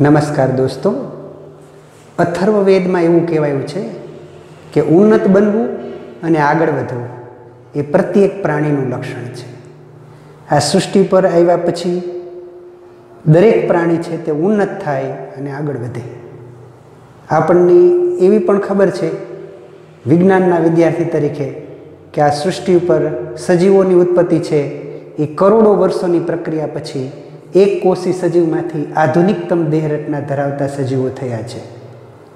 નમસ્કાર દોસ્તો. અથર્વવેદમાં એવું કહેવાયું છે કે ઉન્નત બનવું અને આગળ વધવું એ પ્રત્યેક પ્રાણીનું લક્ષણ છે. આ સૃષ્ટિ પર આવ્યા પછી દરેક પ્રાણી છે તે ઉન્નત થાય અને આગળ વધે. આપણને એવી પણ ખબર છે વિજ્ઞાનના વિદ્યાર્થી તરીકે કે આ સૃષ્ટિ ઉપર સજીવોની ઉત્પત્તિ છે એ કરોડો વર્ષોની પ્રક્રિયા પછી એક કોષી સજીવમાંથી આધુનિકતમ દેહરચના ધરાવતા સજીવો થયા છે.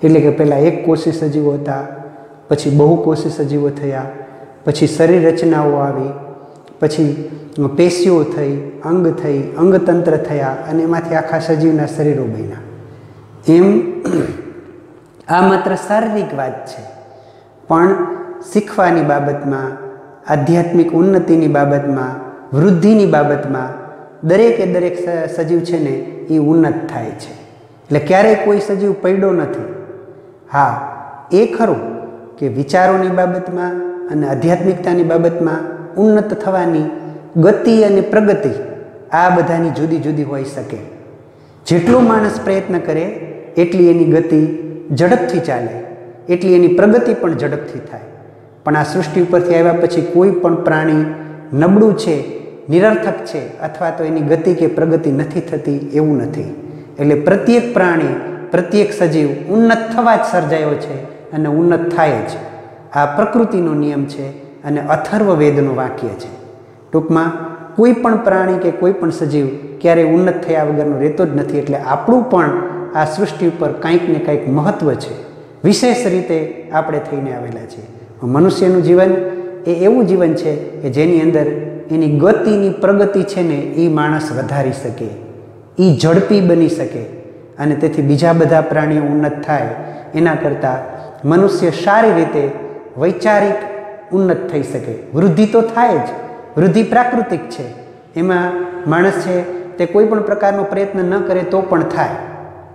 એટલે કે પહેલાં એક કોષી સજીવો હતા, પછી બહુકોષી સજીવો થયા, પછી શરીર રચનાઓ આવી, પછી પેશીઓ થઈ, અંગ થઈ, અંગતંત્ર થયા અને એમાંથી આખા સજીવના શરીરો બન્યા. એમ આ માત્ર શારીરિક વાત છે, પણ શીખવાની બાબતમાં, આધ્યાત્મિક ઉન્નતિની બાબતમાં, વૃદ્ધિની બાબતમાં દરેકે દરેક સજીવ છે ને એ ઉન્નત થાય છે. એટલે ક્યારેય કોઈ સજીવ પડ્યો નથી. હા, એ ખરું કે વિચારોની બાબતમાં અને આધ્યાત્મિકતાની બાબતમાં ઉન્નત થવાની ગતિ અને પ્રગતિ આ બધાની જુદી જુદી હોઈ શકે. જેટલો માણસ પ્રયત્ન કરે, એટલી એની ગતિ ઝડપથી ચાલે, એટલી એની પ્રગતિ પણ ઝડપથી થાય. પણ આ સૃષ્ટિ ઉપરથી આવ્યા પછી કોઈ પણ પ્રાણી નબળું છે નિરર્થક છે અથવા તો એની ગતિ કે પ્રગતિ નથી થતી એવું નથી. એટલે પ્રત્યેક પ્રાણી, પ્રત્યેક સજીવ ઉન્નત થવા જ સર્જાયો છે અને ઉન્નત થાય જ. આ પ્રકૃતિનો નિયમ છે અને અથર્વવેદનું વાક્ય છે. ટૂંકમાં, કોઈ પણ પ્રાણી કે કોઈ પણ સજીવ ક્યારેય ઉન્નત થયા વગરનો રહેતો જ નથી એટલે આપણું પણ આ સૃષ્ટિ ઉપર કંઈક ને કંઈક મહત્ત્વ છે. વિશેષ રીતે આપણે થઈને આવેલા છીએ. મનુષ્યનું જીવન એ એવું જીવન છે કે જેની અંદર એની ગતિની પ્રગતિ છે ને એ માણસ વધારી શકે એ ઝડપી બની શકે અને તેથી બીજા બધા પ્રાણીઓ ઉન્નત થાય, એના કરતાં મનુષ્ય સારી રીતે વૈચારિક ઉન્નત થઈ શકે. વૃદ્ધિ તો થાય જ, વૃદ્ધિ પ્રાકૃતિક છે. એમાં માણસ છે તે કોઈ પણ પ્રકારનો પ્રયત્ન ન કરે તો પણ થાય.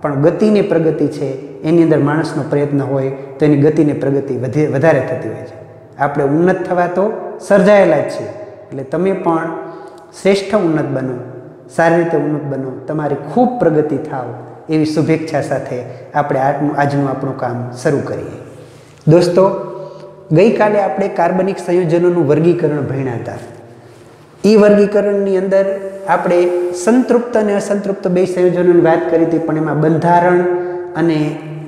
પણ ગતિની પ્રગતિ છે, એની અંદર માણસનો પ્રયત્ન હોય તો એની ગતિની પ્રગતિ વધે, વધારે થતી હોય છે. આપણે ઉન્નત થવા તો સર્જાયેલા જ છીએ. એટલે તમે પણ શ્રેષ્ઠ ઉન્નત બનો, સારી રીતે ઉન્નત બનો, તમારી ખૂબ પ્રગતિ થાવ એવી શુભેચ્છા સાથે આપણે આજનું આજનું આપણું કામ શરૂ કરીએ. દોસ્તો, ગઈકાલે આપણે કાર્બનિક સંયોજનોનું વર્ગીકરણ ભણ્યા હતા. એ વર્ગીકરણની અંદર આપણે સંતૃપ્ત અને અસંતૃપ્ત બે સંયોજનોની વાત કરી હતી, પણ એમાં બંધારણ અને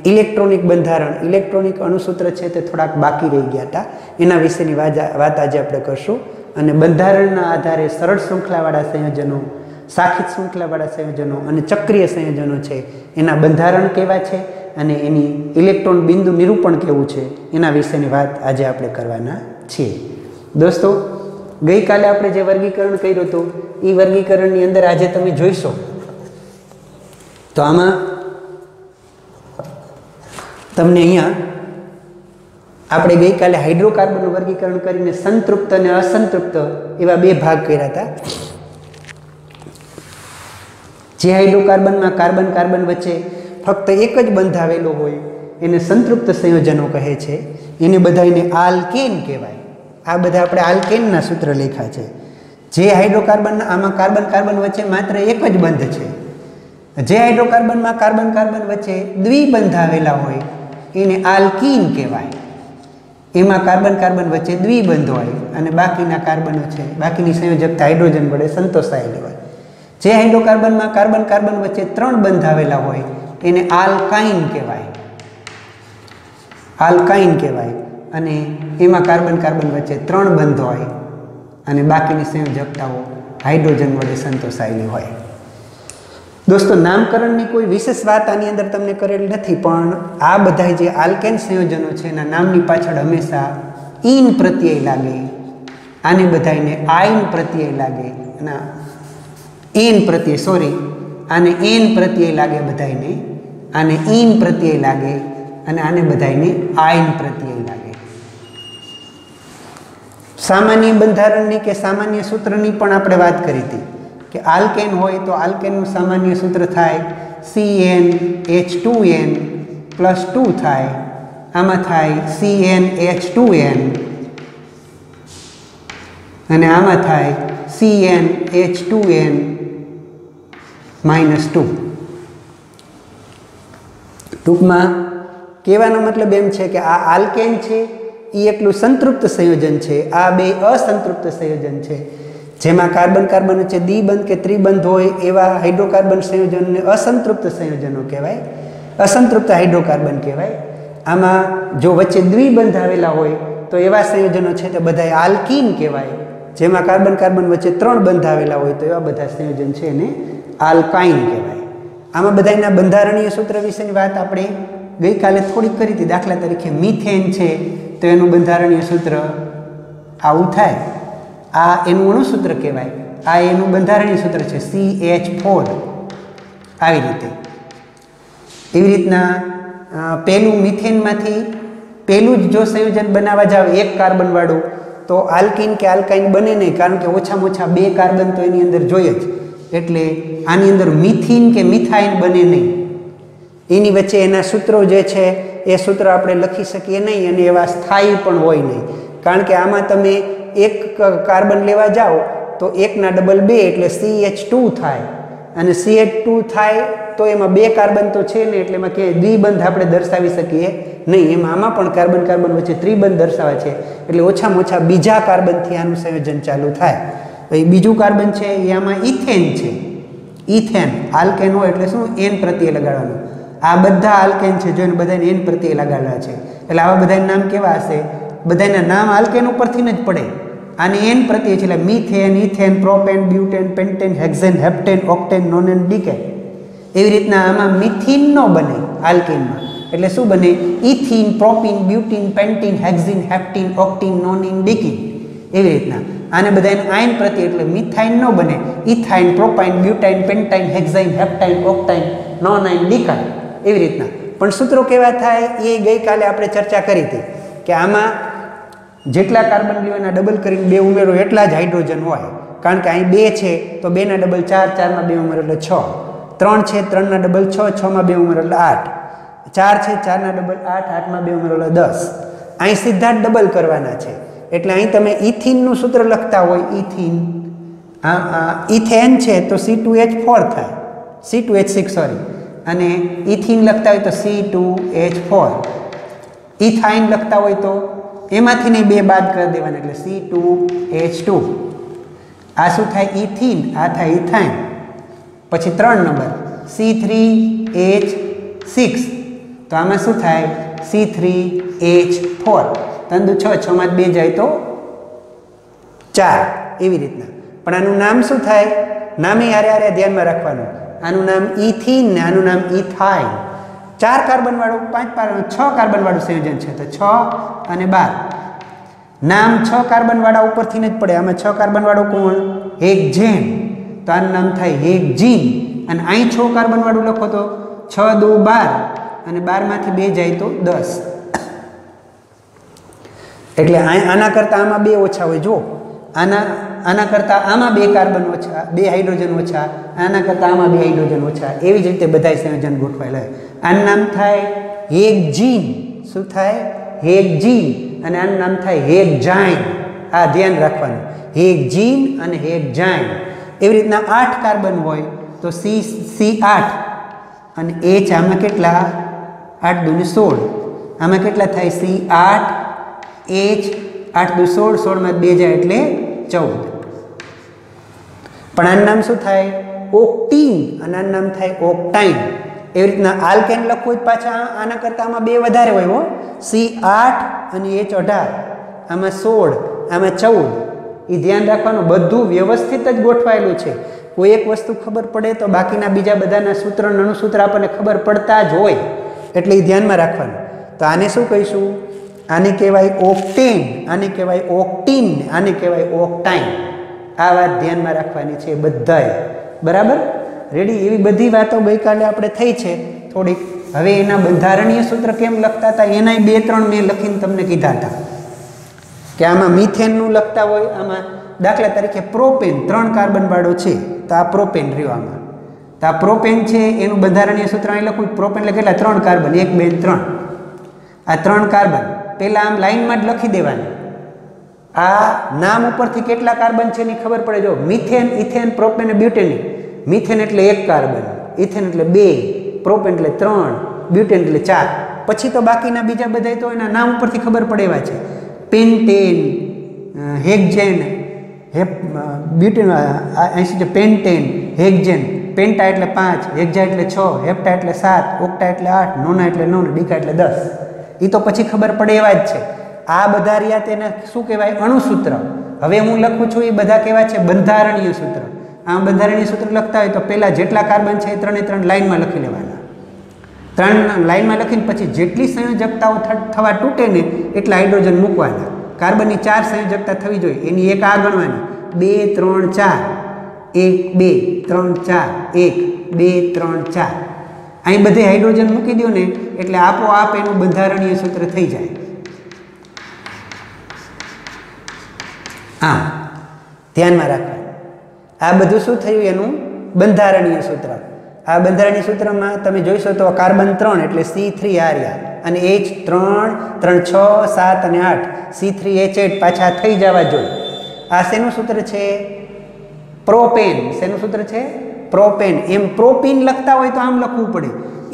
ઇલેક્ટ્રોનિક બંધારણ, ઇલેક્ટ્રોનિક અણુસૂત્ર છે તે થોડાક બાકી રહી ગયા હતા. એના વિશેની વાત આજે આપણે કરશું. અને બંધારણના આધારે સરળ શૃંખલાવાળા સંયોજનો શાખિત શૃંખલાવાળા સંયોજનો અને ચક્રીય સંયોજનો છે. એના બંધારણ કેવા છે અને એની ઇલેક્ટ્રોન બિંદુ નિરૂપણ કેવું છે એના વિશેની વાત આજે આપણે કરવાના છીએ. દોસ્તો, ગઈકાલે આપણે જે વર્ગીકરણ કર્યું હતું એ વર્ગીકરણની અંદર આજે તમે જોઈશો. તો આમાં તમને અહીંયા આપણે ગઈકાલે હાઇડ્રોકાર્બનનું વર્ગીકરણ કરીને સંતૃપ્ત અને અસંતૃપ્ત એવા બે ભાગ કર્યા હતા. જે હાઇડ્રોકાર્બનમાં કાર્બન કાર્બન વચ્ચે ફક્ત એક જ બંધાવેલો હોય, એને સંતૃપ્ત સંયોજનો કહે છે. એને બધાને આલ્કેન કહેવાય. આ બધા આપણે આલ્કેનના સૂત્ર લેખા છે. જે હાઇડ્રોકાર્બનના આમાં કાર્બન કાર્બન વચ્ચે માત્ર એક જ બંધ છે. જે હાઇડ્રોકાર્બનમાં કાર્બન કાર્બન વચ્ચે દ્વિબંધ આવેલા હોય, એને આલ્કીન કહેવાય. એમાં કાર્બન કાર્બન વચ્ચે દ્વિબંધ હોય અને બાકીના કાર્બનો છે બાકીની સંયોજકતા હાઇડ્રોજન વડે સંતોષાયેલી હોય. જે હાઇડ્રોકાર્બનમાં કાર્બન કાર્બન વચ્ચે ત્રણ બંધ આવેલા હોય, એને આલ્કાઇન કહેવાય. આલ્કાઇન કહેવાય. અને એમાં કાર્બન કાર્બન વચ્ચે ત્રણ બંધ હોય અને બાકીની સંયોજકતાઓ હાઇડ્રોજન વડે સંતોષાયેલી હોય. દોસ્તો, નામકરણની કોઈ વિશેષ વાત આની અંદર તમને કરેલી નથી, પણ આ બધા જે આલ્કેન સંયોજનો છે, એના નામની પાછળ હંમેશા ઈન પ્રત્યય લાગે. આને બધાને આઈન પ્રત્યય લાગે. અને એન પ્રત્યય, સોરી, આને એન પ્રત્યય લાગે બધાને આને ઈન પ્રત્યય લાગે, અને આને બધાને આઈન પ્રત્યય લાગે. સામાન્ય બંધારણની કે સામાન્ય સૂત્રની પણ આપણે વાત કરી હતી. કે આલ્કેન હોય તો આલ્કેનનું સામાન્ય સૂત્ર થાય C N H two N plus two થાય. આમાં થાય C N H two N અને આમાં થાય C N H two N minus two ટૂંકમાં કહેવાનો મતલબ એમ છે કે આ આલ્કેન છે એ એકલું સંતૃપ્ત સંયોજન છે. આ બે અસંતૃપ્ત સંયોજન છે. જેમાં કાર્બન કાર્બન વચ્ચે દ્વિબંધ કે ત્રિબંધ હોય એવા હાઇડ્રોકાર્બન સંયોજનને અસંતૃપ્ત સંયોજનો કહેવાય. અસંતૃપ્ત હાઇડ્રોકાર્બન કહેવાય. આમાં જો વચ્ચે દ્વિબંધ આવેલા હોય, તો એવા સંયોજનો છે તે બધા આલ્કીન કહેવાય. જેમાં કાર્બન કાર્બન વચ્ચે ત્રણ બંધ આવેલા હોય, તો એવા બધા સંયોજન છે એને આલ્કાઇન કહેવાય. આમાં બધાના બંધારણીય સૂત્ર વિશેની વાત આપણે ગઈકાલે થોડીક કરી હતી. દાખલા તરીકે મિથેન છે, તો એનું બંધારણીય સૂત્ર આવું થાય. આ એનું અણુસૂત્ર કહેવાય. આ એનું બંધારણીય સૂત્ર છે સી એચ ફોર આવી રીતે. એવી રીતના પહેલું મિથેનમાંથી પહેલું જ જો સંયોજન બનાવવા જાવ એક કાર્બનવાળું તો આલ્કિન કે આલ્કાઇન બને નહીં, કારણ કે ઓછામાં ઓછા બે કાર્બન તો એની અંદર જોઈએ જ. એટલે આની અંદર મિથિન કે મિથાઇન બને નહીં. એની વચ્ચે એના સૂત્રો જે છે, એ સૂત્ર આપણે લખી શકીએ નહીં અને એવા સ્થાયી પણ હોય નહીં. કારણ કે આમાં તમે એક કાર્બન લેવા જાઓ, તો એકના ડબલ બે એટલે સી એચ ટુ થાય. અને સી એચ ટુ થાય તો એમાં બે કાર્બન તો છે ને, એટલે એમાં કે દ્વિબંધ આપણે દર્શાવી શકીએ. નહીં, એમાં આમાં પણ કાર્બન કાર્બન વચ્ચે ત્રિબંધ દર્શાવે છે. એટલે ઓછામાં ઓછા બીજા કાર્બનથી આનું સંયોજન ચાલુ થાય. પછી બીજું કાર્બન છે, એ આમાં ઇથેન છે. ઇથેન આલ્કેન હોય એટલે શું? એન પ્રત્યે લગાડવાનું. આ બધા આલ્કેન છે, જો એને બધાને એન પ્રત્યે લગાડવા છે. એટલે આવા બધાના નામ કેવા હશે? બધાના નામ આલ્કેન ઉપરથી જ પડે. આને એન પ્રત્યે છે એટલે methane, ethane, propane, butane, pentane, hexane, heptane, octane, nonane decane એવી રીતના આમાં મિથિન નો બને આલ્કેનમાં એટલે શું બને? Ethene, propene, butene, pentene, hexene, heptene, octene, nonene, decene. એવી રીતના. આને બધાને આયન પ્રત્યે એટલે મિથાઇન ન બને. Ethyne, propyne, butyne, pentyne, hexyne, heptyne, octyne, nonyne, decyne. એવી રીતના. પણ સૂત્રો કેવા થાય? એ ગઈકાલે આપણે ચર્ચા કરી હતી કે આમાં જેટલા કાર્બન લેવાના ડબલ કરીને બે ઉમેરો એટલા જ હાઇડ્રોજન હોય. કારણ કે અહીં બે છે, તો બેના ડબલ ચાર, ચારમાં બે ઉમેરો એટલે છ. ત્રણ છે, ત્રણના ડબલ છ, છમાં બે ઉમેરો એટલે આઠ. ચાર છે, ચારના ડબલ આઠ, આઠમાં બે ઉમેરો એટલે દસ. અહીં સીધા ડબલ કરવાના છે. એટલે અહીં તમે ઇથિનનું સૂત્ર લખતા હોય ઇથિન આ આ ઇથેન છે, તો સી ટુ એચ ફોર થાય. C two H six sorry અને ઇથિન લખતા હોય તો C two H four ethyne લખતા હોય તો એમાંથી નહીં બે બાદ કરી દેવાના એટલે સી ટુ એચ ટુ. આ શું થાય? ઇથિન આ થાય ઇથાઇન પછી ત્રણ number. C three H six. તો આમાં શું થાય? C three H four. તંદુ છ છમાં બે જાય તો ચાર. એવી રીતના. પણ આનું નામ શું થાય? નામે યારે યારે ધ્યાનમાં રાખવાનું. આનું નામ ઇથિન ને આનું નામ ઇથાઇન ચાર કાર્બનવાળું, પાંચ છ કાર્બન વાળું સંયોજન છે. તો છ અને બાર. નામ છ કાર્બનવાળા ઉપરથી જ પડે. આમાં છ કાર્બનવાળું કોણ? કોણ જેન. તો આનું નામ થાય એક જીન. અને અહીં છ કાર્બનવાળું લખો તો છ, દો, બાર. અને બારમાંથી બે જાય તો દસ. એટલે આના કરતાં આમાં બે ઓછા હોય. જો આના આના કરતાં આમાં બે કાર્બન ઓછા બે હાઇડ્રોજન ઓછા, આના કરતાં આમાં બે હાઇડ્રોજન ઓછા, એવી જ રીતે બધા સંયોજન ગોઠવાયેલા હોય આનું નામ થાય હેગજીન શું થાય? હેગજીન અને આનું નામ થાય હેગજાઇન આ ધ્યાન રાખવાનું. હેગજીન અને હેગજાઇન એવી રીતના આઠ કાર્બન હોય તો સી સી આઠ. અને એચ આમાં કેટલા? આઠ દુને સોળ. આમાં કેટલા થાય? સી આઠ, એચ આઠ દુ સોળ સોળમાં બે જાય એટલે ચૌદ. પણ આનું નામ શું થાય? ઓક્ટીન. અને આનું નામ થાય ઓક્ટાઇન. એવી રીતના આલ્કેન લખવું જ પાછા? આના કરતાં આમાં બે વધારે હોય સી આઠ અને એચ અઢાર. આમાં સોળ, આમાં ચૌદ. એ ધ્યાન રાખવાનું, બધું વ્યવસ્થિત જ ગોઠવાયેલું છે. કોઈ એક વસ્તુ ખબર પડે તો બાકીના બીજા બધાના સૂત્ર અણુસૂત્ર આપણને ખબર પડતા જ હોય. એટલે એ ધ્યાનમાં રાખવાનું. તો આને શું કહીશું? આને કહેવાય ઓક્ટેન, આને કહેવાય ઓક્ટીન, આને કહેવાય ઓક્ટાઇન. આ વાત ધ્યાનમાં રાખવાની છે બધાએ. બરાબર? રેડી એવી બધી વાતો ગઈકાલે આપણે થઈ છે. થોડીક હવે એના બંધારણીય સૂત્ર કેમ લખતા હતા? એનાય બે ત્રણ મેં લખીને તમને કીધા હતા. કે આમાં મિથેનનું લખતા હોય, આમાં દાખલા તરીકે પ્રોપેન, ત્રણ કાર્બનવાળો છે. તો આ પ્રોપેન રહ્યો આમાં. તો આ પ્રોપેન છે, એનું બંધારણીય સૂત્ર અહીં લખું પ્રોપેન એટલે કેટલા? ત્રણ કાર્બન. એક, બે, ત્રણ. આ ત્રણ કાર્બન. પહેલાં આમ લાઇનમાં જ લખી દેવાની. આ નામ ઉપરથી કેટલા કાર્બન છે એની ખબર પડે? જો, મિથેન, ઇથેન, પ્રોપેન બ્યુટેનિક મિથેન એટલે એક કાર્બન, ઇથેન એટલે બે, પ્રોપેન એટલે ત્રણ, બ્યુટેન એટલે ચાર. પછી તો બાકીના બીજા બધા તો એના નામ ઉપરથી ખબર પડે એવા છે. પેન્ટેન હેગજેન હેપ બ્યુટેન અહીં છે, પેન્ટેન હેગજેન પેન્ટા એટલે પાંચ હેગજા એટલે છ, હેપ્ટા એટલે સાત, ઓક્ટા એટલે આઠ, નોના એટલે નવ ડીકા એટલે દસ. એ તો પછી ખબર પડે એવા જ છે. આ બધા રહ્યા તેને શું કહેવાય? અણુસૂત્ર. હવે હું લખું છું એ બધા કેવા છે? બંધારણીય સૂત્ર. આ બંધારણીય સૂત્ર લખતા હોય તો પહેલાં જેટલા કાર્બન છે એ ત્રણે ત્રણ લાઇનમાં લખી લેવાના. ત્રણ લાઇનમાં લખીને પછી જેટલી સંયોજકતાઓ થવા તૂટે ને એટલા હાઇડ્રોજન મૂકવાના. કાર્બનની ચાર સંયોજકતા થવી જોઈએ. એની એક આ ગણવાની. બે, ત્રણ, ચાર. એક, બે, ત્રણ, ચાર. એક, બે, ત્રણ, ચાર. અહીં બધે હાઇડ્રોજન મૂકી દો ને, એટલે આપોઆપ એનું બંધારણીય સૂત્ર થઈ જાય. આમ, ધ્યાનમાં રાખો. આ બધું શું થયું એનું? બંધારણીય સૂત્ર. આ બંધારણીય સૂત્રમાં તમે જોઈશો તો કાર્બન ત્રણ એટલે સી થ્રી આર્યા અને એચ ત્રણ ત્રણ છ, સાત અને આઠ. સી થ્રી એચ એટ પાછા થઈ જવા જોઈએ. આ શેનું સૂત્ર છે? પ્રોપેન. શેનું સૂત્ર છે? પ્રોપેન. એમ પ્રોપીન લખતા હોય તો આમ લખવું પડે.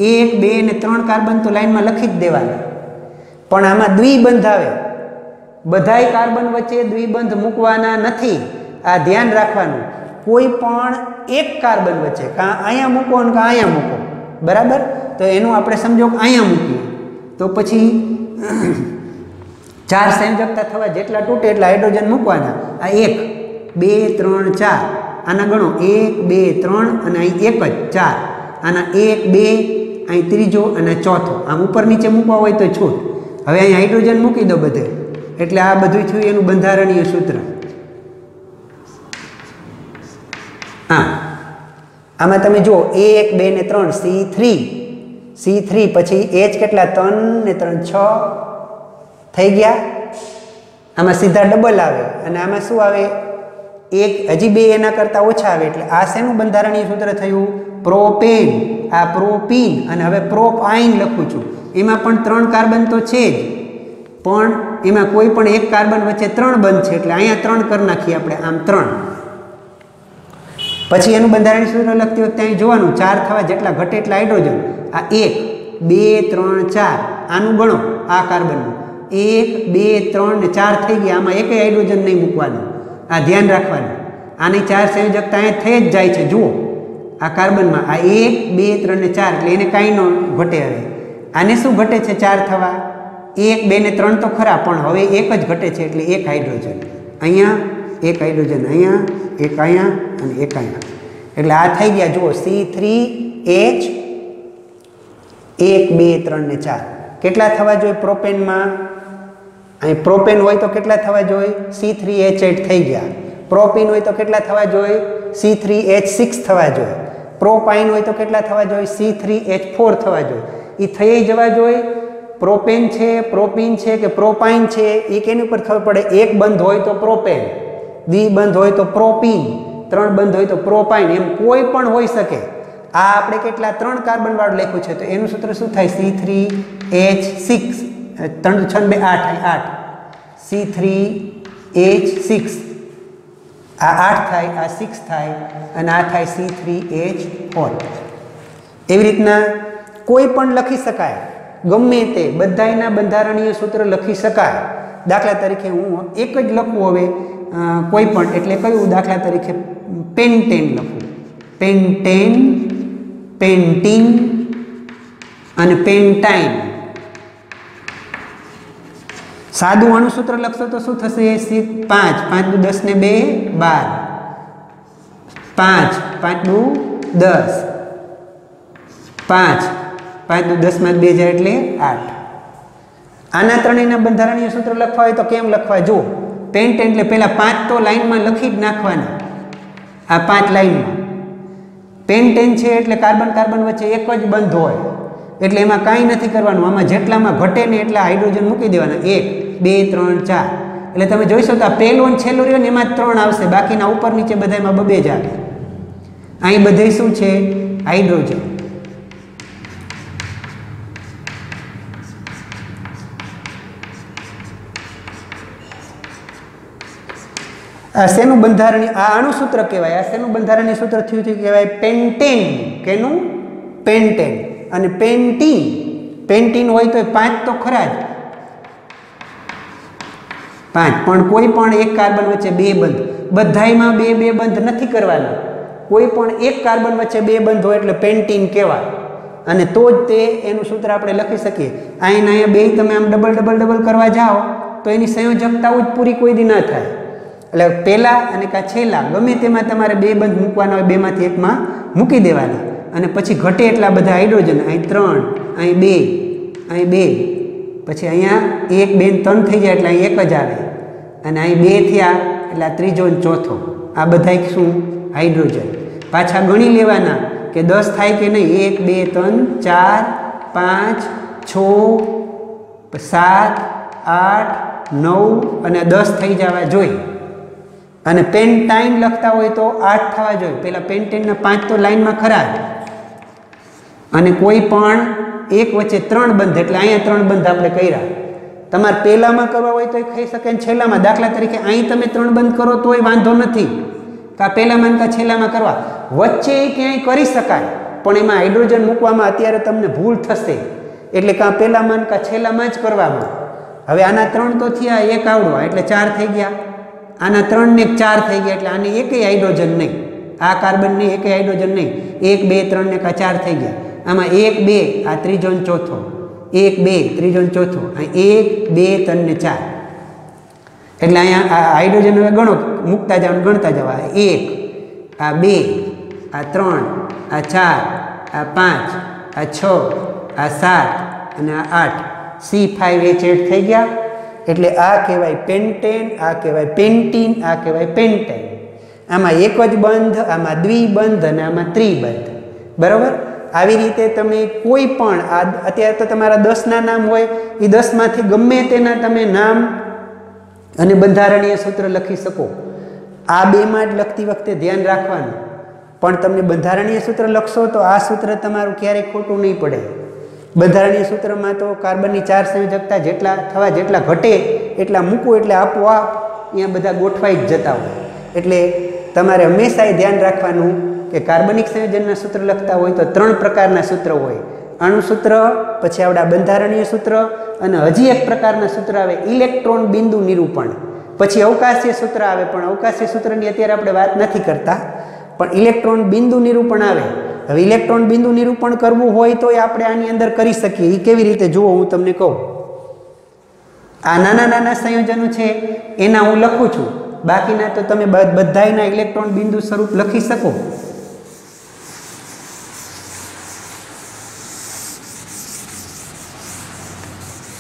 એક, બે ને ત્રણ કાર્બન તો લાઇનમાં લખી જ દેવાના. પણ આમાં દ્વિબંધ આવે. બધાય કાર્બન વચ્ચે દ્વિબંધ મૂકવાના નથી. આ ધ્યાન રાખવાનું. કોઈ પણ એક કાર્બન વચ્ચે, કાં અહીંયા મૂકો અને કાં અહીંયા મૂકો. બરાબર? તો એનું આપણે સમજો અહીંયા મૂકીએ. તો પછી ચાર સંયોજકતા થવા જેટલા તૂટે એટલા હાઇડ્રોજન મૂકવાના. આ એક, બે, ત્રણ, ચાર. આના ગણો એક, બે, ત્રણ અને અહીં એક જ, ચાર. આના એક, બે, અહીં ત્રીજો અને ચોથો. આમ ઉપર નીચે મૂકવા હોય તો છૂટ. હવે અહીં હાઇડ્રોજન મૂકી દો બધે. એટલે આ બધું થયું એનું બંધારણીય સૂત્ર. હા. આમાં તમે જુઓ, એક, બે ને ત્રણ, સી થ્રી. સી થ્રી પછી એચ કેટલા? ત્રણ ને ત્રણ, છ. થઈ ગયા? આમાં સીધા ડબલ આવે. અને આમાં શું આવે? એક હજી બે એના કરતાં ઓછા આવે એટલે આ શેનું બંધારણીય સૂત્ર થયું? પ્રોપેન. આ પ્રોપીન અને હવે પ્રોપ આઈન લખું છું. એમાં પણ ત્રણ કાર્બન તો છે જ. પણ એમાં કોઈ પણ એક કાર્બન વચ્ચે ત્રણ બંધ છે એટલે અહીંયા ત્રણ કરી નાખીએ આપણે. આમ ત્રણ. પછી એનું બંધારણીય સૂત્ર લખતી વખતે અહીં જોવાનું, ચાર થવા જેટલા ઘટે એટલા હાઇડ્રોજન. આ એક, બે, ત્રણ, ચાર. આનું ગણો, આ કાર્બનનું. એક, બે, ત્રણ ને ચાર થઈ ગયા. આમાં એકે હાઇડ્રોજન નહીં મૂકવાનું. આ ધ્યાન રાખવાનું. આની ચાર સંયોજકતા અહીંયા થઈ જ જાય છે. જુઓ, આ કાર્બનમાં આ એક, બે, ત્રણ ને ચાર એટલે એને કાંઈ ન ઘટે હવે. આને શું ઘટે છે ચાર થવા? એક, બે ને ત્રણ તો ખરા, પણ હવે એક જ ઘટે છે એટલે એક હાઇડ્રોજન. અહીંયા એક હાઇડ્રોજન અહીંયા, એક અહીંયા અને એક અહીંયા. એટલે આ થઈ ગયા, જુઓ, સી થ્રી એચ, એક, બે, ત્રણ ને ચાર. કેટલા થવા જોઈએ પ્રોપેનમાં? અહીં પ્રોપેન હોય તો કેટલા થવા જોઈએ? સી થ્રી એચ એટ થઈ ગયા. પ્રોપીન હોય તો કેટલા થવા જોઈએ? સી થ્રી એચ સિક્સ થવા જોઈએ. પ્રોપાઇન હોય તો કેટલા થવા જોઈએ? સી થ્રી એચ ફોર થવા જોઈએ. એ થઈ જવા જોઈએ. પ્રોપેન છે, પ્રોપીન છે કે પ્રોપાઇન છે એ કેની ઉપર ખબર પડે? એક બંધ હોય તો પ્રોપેન બી બંધ હોય તો પ્રોપીન, ત્રણ બંધ હોય તો પ્રોપાઇન, એમ કોઈ પણ હોઈ શકે. આ આપણે કેટલા? ત્રણ કાર્બનવાળું લખ્યું છે. તો એનું સૂત્ર શું થાય? સી થ્રી એચ સિક્સ ત્રણ છ બે આઠ આઠ. C three, H six. આ આઠ થાય, આ સિક્સ થાય, અને આ થાય સી થ્રી, એચ ફોર. એવી રીતના કોઈ પણ લખી શકાય. ગમે તે બધાયના બંધારણીય સૂત્ર લખી શકાય. દાખલા તરીકે હું એક જ લખું હવે કોઈ પણ, એટલે કયું? દાખલા તરીકે પેન્ટેન લખું. પેન્ટેન પેન્ટિંગ, અને પેન્ટાઇન સાદું અણુસૂત્ર લખશો તો શું થશે? પાંચ. પાંચ દુ દસ ને બે, બાર. પાંચ. પાંચ દુ દસ. પાંચ. પાંચ દુ દસમાં બે હજાર એટલે આઠ. આના ત્રણેયના બંધારણીય સૂત્ર લખવા હોય તો કેમ લખવા? જો પેન્ટ એટલે પહેલાં પાંચ તો લાઇનમાં લખી જ નાખવાના. આ પાંચ લાઇનમાં. પેન્ટેન છે એટલે કાર્બન કાર્બન વચ્ચે એક જ બંધ હોય. એટલે એમાં કાંઈ નથી કરવાનું. આમાં જેટલામાં ઘટે ને એટલા હાઇડ્રોજન મૂકી દેવાના. એક. બે, ત્રણ, ચાર. એટલે તમે જોઈ શકો આ પહેલું અને છેલ્લું રહ્યો ને એમાં ત્રણ આવશે. બાકીના ઉપર, નીચે બધામાં બબે જ આવે. અહીં બધે શું છે? હાઇડ્રોજન. આ શેનું બંધારણીય આ અણુસૂત્ર કહેવાય. આ શેનું બંધારણીય સૂત્ર થયું થયું કહેવાય પેન્ટેન. કેનું? પેન્ટેન. અને પેન્ટીન પેન્ટીન હોય તો પાંચ તો ખરા જ. પાંચ. પણ કોઈ પણ એક કાર્બન વચ્ચે બે બંધ. બધાયમાં બે બે બંધ નથી કરવાના. કોઈ પણ એક કાર્બન વચ્ચે બે બંધ હોય એટલે પેન્ટીન કહેવાય. અને તો જ તે એનું સૂત્ર આપણે લખી શકીએ. અહીં અહીંયા બે તમે આમ ડબલ ડબલ ડબલ કરવા જાઓ, તો એની સંયોજકતાઓ જ પૂરી કોઈ દી ન થાય. એટલે પહેલાં અને કાં છેલ્લા, ગમે તેમાં તમારે બે બંધ મૂકવાના હોય, બેમાંથી એકમાં મૂકી દેવાના. અને પછી ઘટે એટલા બધા હાઇડ્રોજન અહીં ત્રણ અહીં બે અહીં બે. પછી અહીંયા એક બેન ત્રણ થઈ જાય એટલે અહીં એક જ આવે. અને અહીં બે થયા એટલે આ ત્રીજો ને ચોથો. આ બધા શું? હાઇડ્રોજન. પાછા ગણી લેવાના કે દસ થાય કે નહીં? એક, બે, ત્રણ, ચાર, પાંચ, છ, સાત, આઠ, નવ અને દસ થઈ જવા જોઈએ. અને પેન્ટાઇન લખતા હોય તો આઠ થવા જોઈએ. પહેલાં પેન્ટેનના પાંચ તો લાઇનમાં ખરા અને કોઈ પણ એક વચ્ચે ત્રણ બંધ, એટલે અહીંયા ત્રણ બંધ આપણે કર્યા. તમારે પહેલામાં કરવા હોય તો ખાઈ શકે ને છેલ્લામાં. દાખલા તરીકે અહીં તમે ત્રણ બંધ કરો તોય વાંધો નથી. કાં પહેલામાં કાં છેલ્લામાં કરવા. વચ્ચે ક્યાંય કરી શકાય, પણ એમાં હાઇડ્રોજન મૂકવામાં અત્યારે તમને ભૂલ થશે. એટલે કાં પહેલામાં કાં છેલ્લામાં જ કરવામાં. હવે આના ત્રણ તો થયા, એક આવડવા, એટલે ચાર થઈ ગયા. આના ત્રણ ને ચાર થઈ ગયા, એટલે આની એકેય હાઇડ્રોજન નહીં. આ કાર્બનની એકેય હાઇડ્રોજન નહીં. એક, બે, ત્રણ ને કાં ચાર થઈ ગયા. આમાં એક, બે, આ ત્રીજો ને ચોથો. એક, બે ત્રીજો ને ચોથો એક, બે, ત્રણ ચાર. એટલે અહીંયા આ હાઇડ્રોજન હવે ગણો, મૂકતા જવાનું ગણતા જવા એક, આ બે, આ ત્રણ, આ ચાર, આ પાંચ, આ છ, આ સાત અને આ આઠ. સી ફાઇવ એચ એટ થઈ ગયા. એટલે આ કહેવાય પેન્ટેન, આ કહેવાય પેન્ટીન, આ કહેવાય પેન્ટેન આમાં એક જ બંધ, આમાં દ્વિબંધ અને આમાં ત્રિબંધ બરાબર? આવી રીતે તમે કોઈ પણ આ અત્યારે તો તમારા દસના નામ હોય, એ દસમાંથી ગમે તેના તમે નામ અને બંધારણીય સૂત્ર લખી શકો. આ બેમાં જ લખતી વખતે ધ્યાન રાખવાનું. પણ તમને બંધારણીય સૂત્ર લખશો તો આ સૂત્ર તમારું ક્યારેય ખોટું નહીં પડે. બંધારણીય સૂત્રમાં તો કાર્બનની ચાર સંયોજકતા જેટલા થવા જેટલા ઘટે, એટલા મૂકવું એટલે આપોઆપ અહીંયા બધા ગોઠવાઈ જ જતા હોય. એટલે તમારે હંમેશા એ ધ્યાન રાખવાનું કે કાર્બનિક સંયોજનના સૂત્ર લખતા હોય તો ત્રણ પ્રકારના સૂત્ર હોય. અણુસૂત્ર, પછી આવડા બંધારણીય સૂત્ર, અને હજી એક પ્રકારના સૂત્ર આવે ઇલેક્ટ્રોન બિંદુ નિરૂપણ. પછી અવકાશીય સૂત્ર આવે, પણ અવકાશીય સૂત્રની અત્યારે આપણે વાત નથી કરતા, પણ ઇલેક્ટ્રોન બિંદુ નિરૂપણ આવે. હવે ઇલેક્ટ્રોન બિંદુ નિરૂપણ કરવું હોય તો આપણે આની અંદર કરી શકીએ. એ કેવી રીતે? જુઓ, હું તમને કહું. આ નાના નાના સંયોજનો છે, એના હું લખું છું. બાકીના તો તમે બધાયના ઇલેક્ટ્રોન બિંદુ સ્વરૂપ લખી શકો.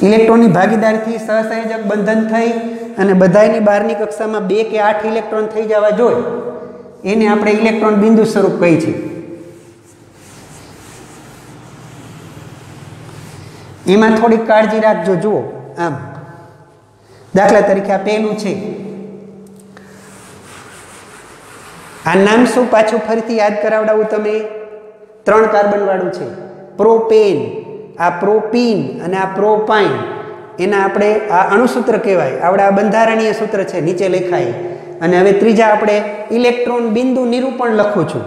ઇલેક્ટ્રોનની ભાગીદારીથી સહસંયોજક બંધન થઈ અને બધાયની બહારની કક્ષામાં બે કે આઠ ઇલેક્ટ્રોન થઈ જવા જોઈએ. એને આપણે ઇલેક્ટ્રોન બિંદુ સ્વરૂપ કહી છીએ એમાં થોડીક કાળજી રાખજો, જુઓ, આમ. દાખલા તરીકે આ પહેલું છે. આ નામ શું પાછું ફરીથી યાદ કરાવડાવું તમે? ત્રણ કાર્બન વાળું છે. પ્રોપેન. આ પ્રોપીન અને આ પ્રોપાઇન, એના આપણે આ અણુસૂત્ર કહેવાય. આપણે આ બંધારણીય સૂત્ર છે, નીચે લખાય. અને હવે ત્રીજા આપણે ઇલેક્ટ્રોન બિંદુ નિરૂપણ લખું છું.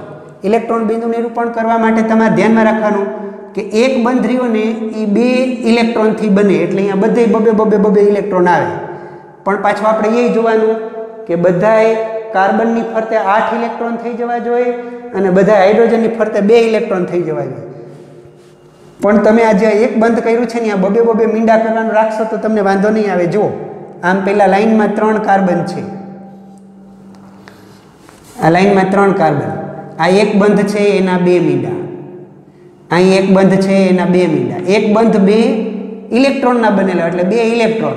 ઇલેક્ટ્રોન બિંદુ નિરૂપણ કરવા માટે તમારે ધ્યાનમાં રાખવાનું કે એક બંધરીઓને એ બે ઇલેક્ટ્રોનથી બને, એટલે અહીંયા બધે બબે બબે બબે ઇલેક્ટ્રોન આવે. પણ પાછું આપણે એ જોવાનું કે બધાએ કાર્બનની ફરતે આઠ ઇલેક્ટ્રોન થઈ જવા જોઈએ અને બધા હાઇડ્રોજનની ફરતે બે ઇલેક્ટ્રોન થઈ જવા જોઈએ. પણ તમે આ જે એક બંધ કર્યું છે ને, આ બબે બબે મીંડા કરવાનું રાખશો તો તમને વાંધો નહીં આવે. જુઓ, આમ પહેલાં લાઇનમાં ત્રણ કાર્બન છે. આ લાઇનમાં ત્રણ કાર્બન. આ એક બંધ છે, એના બે મીંડા. અહીં એક બંધ છે, એના બે મીંડા. એક બંધ બે ઇલેક્ટ્રોનના બનેલા એટલે બે ઇલેક્ટ્રોન.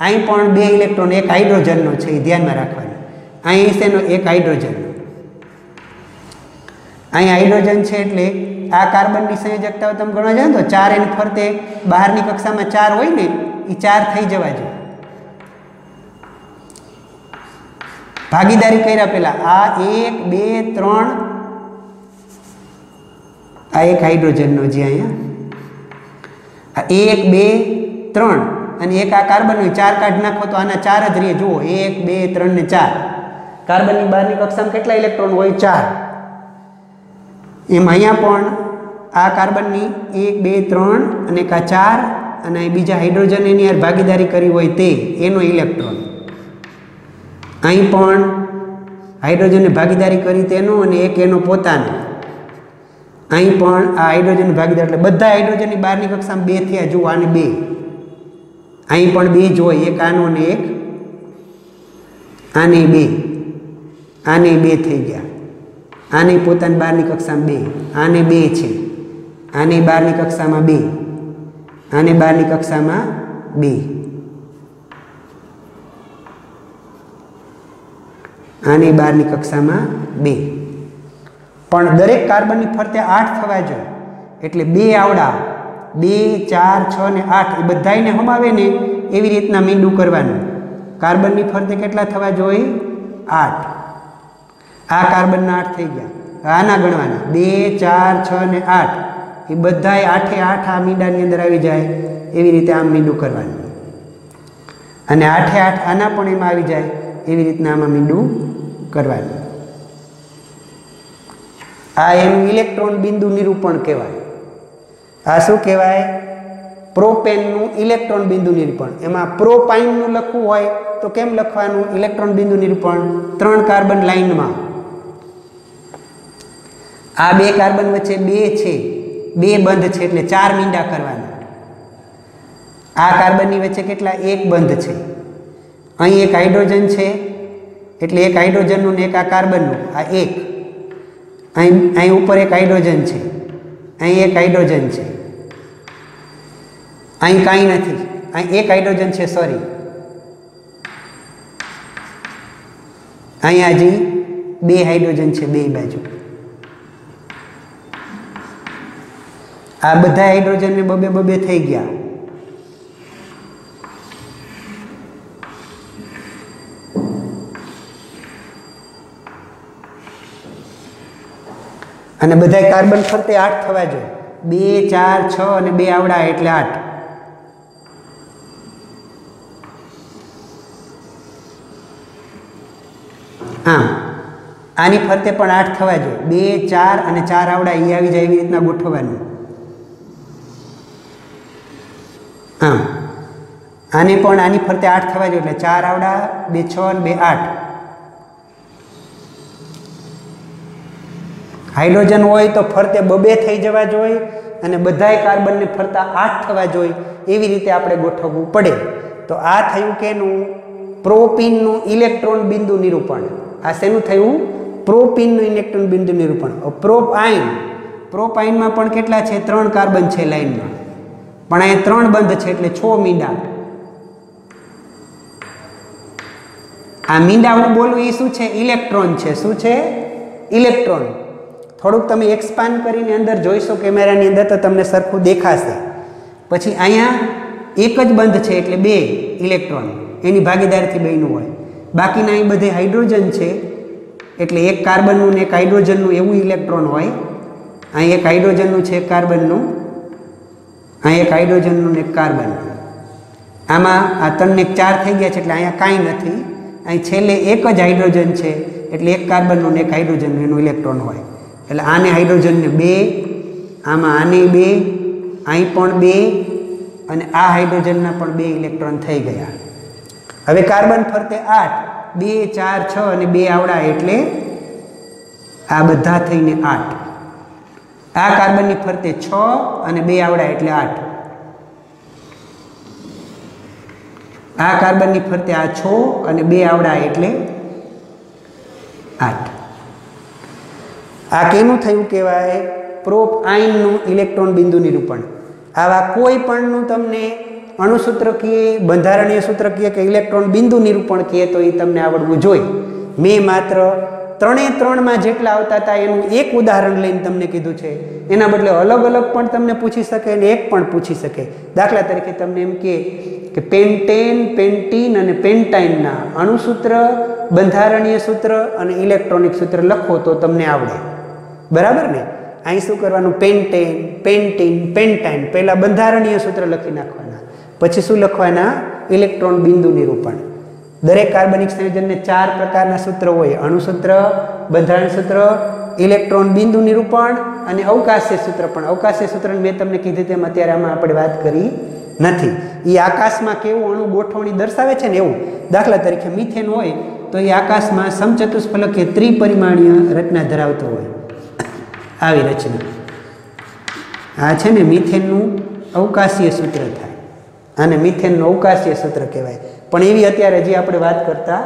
અહીં પણ બે ઇલેક્ટ્રોન, એક હાઇડ્રોજનનો છે, એ ધ્યાનમાં રાખવાનું. અહીં છે એક હાઇડ્રોજનનો. અહીં હાઇડ્રોજન છે એટલે આ કાર્બનની સંયોજકતા તમે ગણવા જાઓ તો ચાર એની ફરતે બહારની કક્ષામાં ચાર હોય ને એ ચાર થઈ જવા જોઈએ. ભાગીદારી કર્યા પહેલાં આ એક, બે, ત્રણ, આ એક હાઇડ્રોજનનો જે અહીંયા, આ એક, બે, ત્રણ, અને એક આ કાર્બનનો ચાર કાઢ નાખો તો આના ચાર જ રહે. જુઓ, એક, બે, ત્રણ ને ચાર. કાર્બનની બહારની કક્ષામાં કેટલા ઇલેક્ટ્રોન હોય? ચાર. એમ અહીંયા પણ આ કાર્બનની એક, બે, ત્રણ અને કા ચાર અને બીજા હાઇડ્રોજન એની યાર ભાગીદારી કરી હોય તે એનો ઇલેક્ટ્રોન. અહીં પણ હાઇડ્રોજનની ભાગીદારી કરી તેનો અને એક એનો પોતાનો. અહીં પણ આ હાઇડ્રોજનની ભાગીદાર એટલે બધા હાઇડ્રોજનની બહારની કક્ષામાં બે થયા, જુઓ આને બે. અહીં પણ બે જ હોય, એક આનો અને એક, આને બે. આને બે થઈ ગયા. આને પોતાની બહારની કક્ષામાં બે. આને બે છે. આને બહારની કક્ષામાં બે. આને બહારની કક્ષામાં બે. આની બહારની કક્ષામાં બે. પણ દરેક કાર્બનની ફરતે આઠ થવા જોઈએ એટલે બે આવડા, બે, ચાર, છ ને આઠ, એ બધાને હમાવે ને એવી રીતના મીંડું કરવાનું. કાર્બનની ફરતે કેટલા થવા જોઈએ? આઠ. આ કાર્બનના આઠ થઈ ગયા. આના ગણવાના. બે, ચાર, છ ને આઠ. એ બધાય આઠે આઠ આ મીંડાની અંદર આવી જાય. એવી રીતે આમ મીંડું કરવાનું. અને આઠે આઠ આના પણ એમાં આવી જાય. એવી રીતના આમાં મીંડું કરવાનું. આ એનું ઇલેક્ટ્રોન બિંદુ નિરૂપણ કહેવાય. આ શું કહેવાય? પ્રોપેનનું ઇલેક્ટ્રોન બિંદુ નિરૂપણ. એમાં પ્રોપાઇનનું લખવું હોય તો કેમ લખવાનું? ઇલેક્ટ્રોન બિંદુ નિરૂપણ. ત્રણ કાર્બન લાઇનમાં. આ બે કાર્બન વચ્ચે બે છે. બે બંધ છે એટલે ચાર મીંડા કરવાના. આ કાર્બનની વચ્ચે કેટલા? એક બંધ છે. અહીં એક હાઇડ્રોજન છે, એટલે એક હાઇડ્રોજનનું ને એક આ કાર્બનનું, આ એક. અહીં અહીં ઉપર એક હાઇડ્રોજન છે, અહીં એક હાઇડ્રોજન છે. અહીં કાંઈ નથી. અહીં એક હાઇડ્રોજન છે સોરી અહીં હજી બે હાઇડ્રોજન છે, બે બાજુ. આ બધા હાઇડ્રોજન બબે બબે થઈ ગયા. અને બધા કાર્બન ફરતે આઠ થવા જોઈએ. બે, ચાર, છ અને બે આવડા એટલે આઠ. આમ આની ફરતે પણ આઠ થવા જોઈએ. બે, ચાર અને ચાર આવડા એ આવી જાય એવી રીતના ગોઠવવાનું. આને પણ આની ફરતે આઠ થવા જોઈએ એટલે ચાર આવડા, બે છ અને બે આઠ. હાઇડ્રોજન હોય તો ફરતે બબે થઈ જવા જોઈએ અને બધાય કાર્બનને ફરતા આઠ થવા જોઈએ એવી રીતે આપણે ગોઠવવું પડે. તો આ થયું કે એનું પ્રોપીનનું ઇલેક્ટ્રોન બિંદુ નિરૂપણ. આ શેનું થયું? પ્રોપીનનું ઇલેક્ટ્રોન બિંદુ નિરૂપણ. પ્રોપાઇન પ્રોપાઇનમાં પણ કેટલા છે? ત્રણ કાર્બન છે લાઇનમાં પણ અહીંયા ત્રણ બંધ છે એટલે છ મીંડા. આ મીંડા હું બોલું એ શું છે? ઇલેક્ટ્રોન છે. શું છે? ઇલેક્ટ્રોન. થોડુંક તમે એક્સપાન્ડ કરીને અંદર જોઈશો કેમેરાની અંદર તો તમને સરખું દેખાશે. પછી અહીંયા એક જ બંધ છે એટલે બે ઇલેક્ટ્રોન. એની ભાગીદારીથી બેનું હોય. બાકીના અહીં બધે હાઇડ્રોજન છે. એટલે એક કાર્બનનું ને એક હાઇડ્રોજનનું એવું ઇલેક્ટ્રોન હોય. અહીં એક હાઇડ્રોજનનું છે કાર્બનનું. અહીં એક હાઇડ્રોજનનું ને એક કાર્બનનું. આમાં આ ત્રણને ચાર થઈ ગયા છે એટલે અહીંયા કાંઈ નથી. અહીં છેલ્લે એક જ હાઇડ્રોજન છે, એટલે એક કાર્બનનું એક હાઇડ્રોજનનું એનું ઇલેક્ટ્રોન હોય. એટલે આને હાઇડ્રોજનને બે, આમાં આને બે, અહીં પણ બે, અને આ હાઇડ્રોજનના પણ બે ઇલેક્ટ્રોન થઈ ગયા. હવે કાર્બન ફરતે આઠ, બે, ચાર, છ અને બે આવડા એટલે આ બધા થઈને આઠ. આ કાર્બનની ફરતે છ અને બે આવડા એટલે આઠ. આ કાર્બનની ફરતે આ છ અને બે આવડા એટલે આઠ. આ કેનું થયું કહેવાય? પ્રોપ આઇનનું ઇલેક્ટ્રોન બિંદુ નિરૂપણ. આવા કોઈ પણનું તમને અણુસૂત્રકીય, બંધારણીય સૂત્રકીય કે ઇલેક્ટ્રોન બિંદુ નિરૂપણ કહે તો એ તમને આવડવું જોઈએ. મેં માત્ર ત્રણે ત્રણમાં જેટલા આવતા હતા, એનું એક ઉદાહરણ લઈને તમને કીધું છે. એના બદલે અલગ અલગ પણ તમને પૂછી શકે અને એક પણ પૂછી શકે. દાખલા તરીકે તમને એમ કહે કે પેન્ટેન, પેન્ટીન અને પેન્ટાઇનના અણુસૂત્ર, બંધારણીય સૂત્ર અને ઇલેક્ટ્રોનિક સૂત્ર લખો તો તમને આવડે. બરાબર ને? અહીં શું કરવાનું? પેન્ટેન, પેન્ટીન, પેન્ટાઇન પહેલાં બંધારણીય સૂત્ર લખી નાખવાના. પછી શું લખવાના? ઇલેક્ટ્રોન બિંદુ નિરૂપણ. દરેક કાર્બનિક સંયોજનને ચાર પ્રકારના સૂત્ર હોય. અણુસૂત્ર, બંધારણ સૂત્ર, ઇલેક્ટ્રોન બિંદુ નિરૂપણ અને અવકાશીય સૂત્ર પણ. અવકાશીય સૂત્ર મેં તમને કીધું તેમ અત્યારે આમાં આપણે વાત કરી નથી. એ આકાશમાં કેવું અણુ ગોઠવણી દર્શાવે છે ને એવું? દાખલા તરીકે મિથેન હોય તો એ આકાશમાં સમચતુષ્ફલકે ત્રિપરિમાણીય રચના ધરાવતો હોય. આવી રચના. આ છે ને મિથેનનું અવકાશીય સૂત્ર થાય. અને મિથેનનું અવકાશીય સૂત્ર કહેવાય. પણ એવી અત્યારે જે આપણે વાત કરતા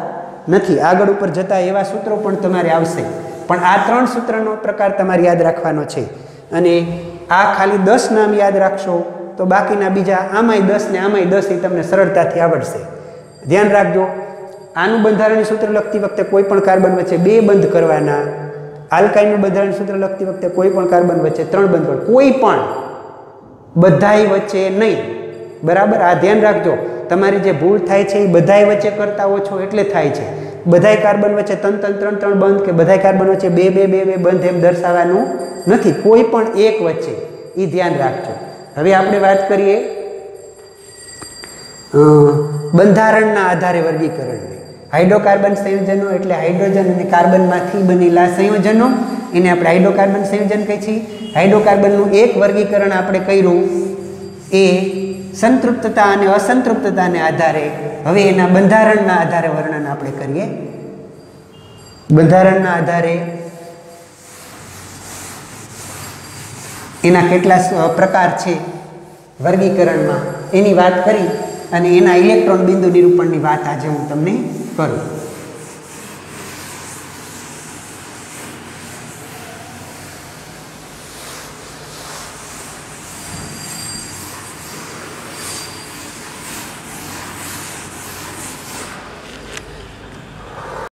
નથી. આગળ ઉપર જતા એવા સૂત્રો પણ તમારે આવશે. પણ આ ત્રણ સૂત્રનો પ્રકાર તમારે યાદ રાખવાનો છે. અને આ ખાલી દસ નામ યાદ રાખશો તો બાકીના બીજા આમાંય દસ ને આમાંય દસ એ તમને સરળતાથી આવડશે. ધ્યાન રાખજો, આનું બંધારણ સૂત્ર લખતી વખતે કોઈ પણ કાર્બન વચ્ચે બે બંધ કરવાના, આલ્કાઇનનું બંધારણ સૂત્ર લખતી વખતે કોઈ પણ કાર્બન વચ્ચે ત્રણ બંધ કોઈ પણ, બધાય વચ્ચે નહીં. બરાબર? આ ધ્યાન રાખજો. તમારી જે ભૂલ થાય છે એ બધાય વચ્ચે કરતા ઓછો એટલે થાય છે. બધાય કાર્બન વચ્ચે ત્રણ ત્રણ ત્રણ ત્રણ બંધ કે બધાય કાર્બન વચ્ચે બે બે બે બે બંધ એમ દર્શાવવાનું નથી. કોઈ પણ એક વચ્ચે એ ધ્યાન રાખજો. હવે આપણે વાત કરીએ બંધારણના આધારે વર્ગીકરણની. હાઇડ્રોકાર્બન સંયોજનો એટલે હાઇડ્રોજન અને કાર્બનમાંથી બનેલા સંયોજનો. એને આપણે હાઇડ્રોકાર્બન સંયોજન કહીએ છીએ હાઇડ્રોકાર્બનનું એક વર્ગીકરણ આપણે કર્યું એ સંતૃપ્તતા અને અસંતૃપ્તતાને આધારે હવે એના બંધારણના આધારે વર્ણન આપણે કરીએ. બંધારણના આધારે એના કેટલા પ્રકાર છે વર્ગીકરણમાં એની વાત કરી અને એના ઇલેક્ટ્રોન બિંદુ નિરૂપણની વાત આજે હું તમને કરું.